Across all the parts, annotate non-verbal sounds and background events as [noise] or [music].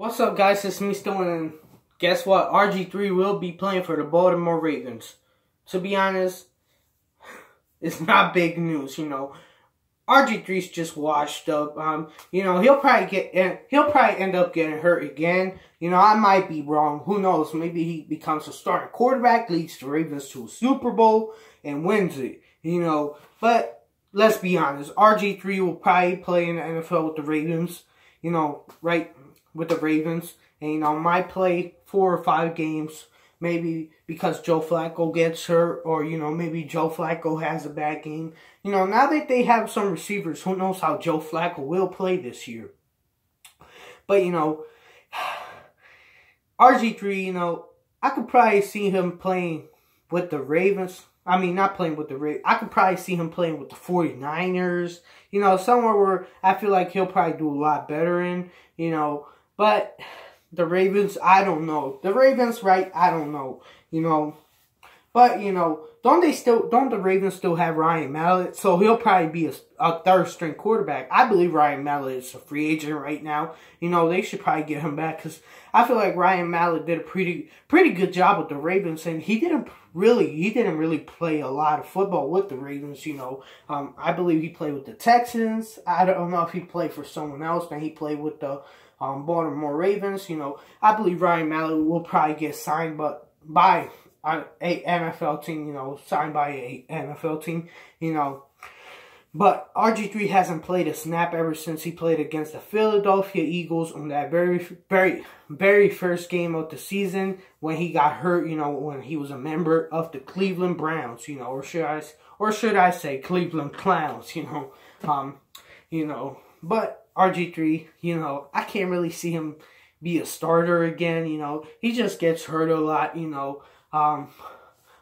What's up, guys? It's me, Stone, and guess what? RG3 will be playing for the Baltimore Ravens. To be honest, [laughs] it's not big news, you know. RG3's just washed up. Um, you know, he'll probably get he'll probably end up getting hurt again. You know, I might be wrong. Who knows? Maybe he becomes a starting quarterback, leads the Ravens to a Super Bowl, and wins it. You know, but let's be honest. RG3 will probably play in the NFL with the Ravens. You know, right with the Ravens. And, you know, might play four or five games. Maybe because Joe Flacco gets hurt, or, you know, maybe Joe Flacco has a bad game. You know, now that they have some receivers, who knows how Joe Flacco will play this year. But, you know, [sighs] RG3, you know, I could probably see him playing with the Ravens. I mean, not playing with the Ravens. I could probably see him playing with the 49ers. You know, somewhere where I feel like he'll probably do a lot better in. You know, but the Ravens, I don't know. The Ravens, right? I don't know. You know, but you know, don't they still? Don't the Ravens still have Ryan Mallett? So he'll probably be a, a third string quarterback. I believe Ryan Mallett is a free agent right now. You know, they should probably get him back because I feel like Ryan Mallett did a pretty pretty good job with the Ravens, and he didn't really he didn't really play a lot of football with the Ravens. You know, um, I believe he played with the Texans. I don't know if he played for someone else, but he played with the um, Baltimore Ravens. You know, I believe Ryan Mallett will probably get signed, but by a, NFL team. You know, signed by a NFL team. You know. But RG3 hasn't played a snap ever since he played against the Philadelphia Eagles on that very, very, very first game of the season when he got hurt, you know, when he was a member of the Cleveland Browns, you know, or should I, or should I say Cleveland Clowns, [laughs] you know, um, you know, but RG3, you know, I can't really see him be a starter again, you know. He just gets hurt a lot, you know. Um,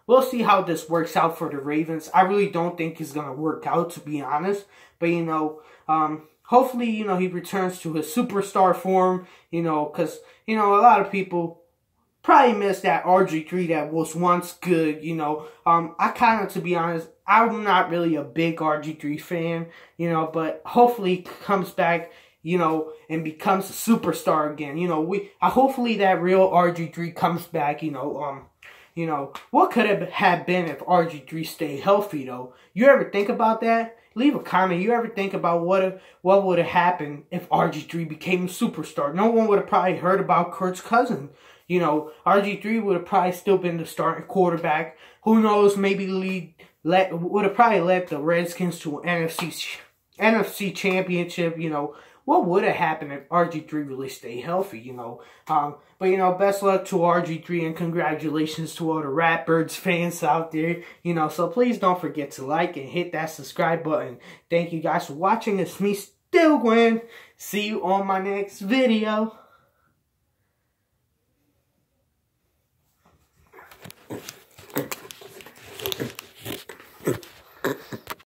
we'll see how this works out for the Ravens. I really don't think it's going to work out, to be honest. But, you know, um, hopefully, you know, he returns to his superstar form, you know, because, you know, a lot of people probably miss that RG3 that was once good, you know. Um, I kind of, to be honest, I'm not really a big RG3 fan, you know, but hopefully he comes back, you know, and becomes a superstar again. You know, we I hopefully that real RG3 comes back, you know, um you know, what could it have been if RG3 stayed healthy though? You ever think about that? Leave a comment. You ever think about what what would have happened if RG3 became a superstar? No one would have probably heard about Kirk Cousins. You know, RG3 would have probably still been the starting quarterback. Who knows? Maybe lead let would have probably led the Redskins to an NFC NFC championship. You know what would have happened if RG3 really stayed healthy. You know, um, but you know, best luck to RG3 and congratulations to all the Ratbirds fans out there. You know, so please don't forget to like and hit that subscribe button. Thank you guys for watching. It's me, Steelguin. See you on my next video.